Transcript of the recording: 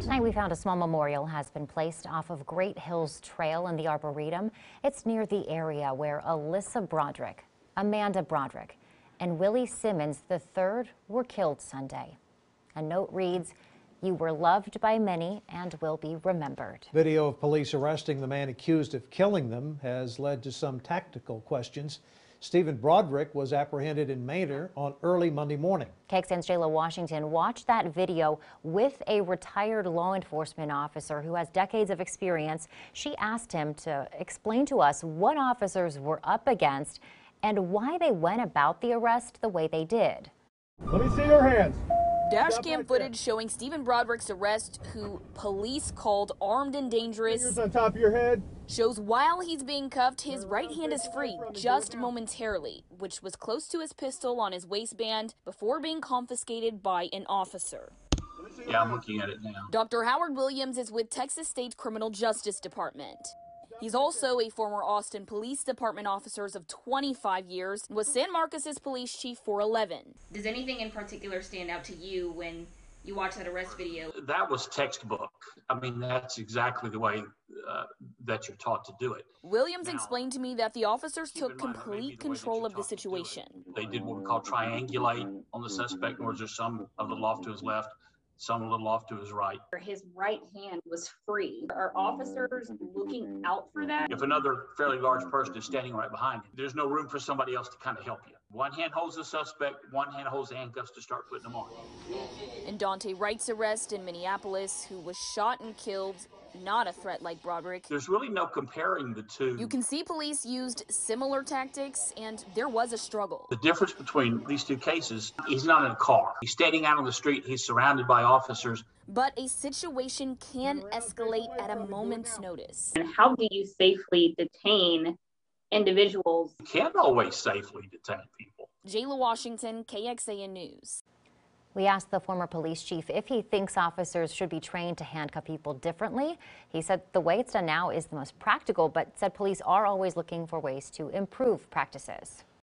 Tonight we found a small memorial has been placed off of Great Hills Trail in the Arboretum. It's near the area where Alyssa Broderick, Amanda Broderick, and Willie Simmons III were killed Sunday. A note reads, you were loved by many and will be remembered. Video of police arresting the man accused of killing them has led to some tactical questions. Stephen Broderick was apprehended in Manor on early Monday morning. KXAN's Jala Washington watched that video with a retired law enforcement officer who has decades of experience. She asked him to explain to us what officers were up against and why they went about the arrest the way they did. Let me see your hands. Dash cam footage showing Stephen Broderick's arrest, who police called armed and dangerous. Fingers on top of your head. Shows while he's being cuffed, his right hand is free, just momentarily, which was close to his pistol on his waistband before being confiscated by an officer. Yeah, I'm looking at it now. Dr. Howard Williams is with Texas State Criminal Justice Department. He's also a former Austin Police Department officer of 25 years, was San Marcos's police chief for 11. Does anything in particular stand out to you when you watch that arrest video? That was textbook. I mean, that's exactly the way uh, that you're taught to do it. Williams now, explained to me that the officers took complete control of the situation. They did what we call triangulate on the suspect, or there's some a little off to his left some a little off to his right. His right hand was free. Are officers looking out for that? If another fairly large person is standing right behind him, there's no room for somebody else to kind of help you. One hand holds the suspect, one hand holds the handcuffs to start putting them on. And Daunte Wright's arrest in Minneapolis, who was shot and killed not a threat like Broderick. There's really no comparing the two. You can see police used similar tactics, and there was a struggle. The difference between these two cases, he's not in a car. He's standing out on the street. He's surrounded by officers. But a situation can escalate at a moment's notice. And how do you safely detain individuals? You can't always safely detain people. Jala Washington, KXAN News. We asked the former police chief if he thinks officers should be trained to handcuff people differently. He said the way it's done now is the most practical, but said police are always looking for ways to improve practices.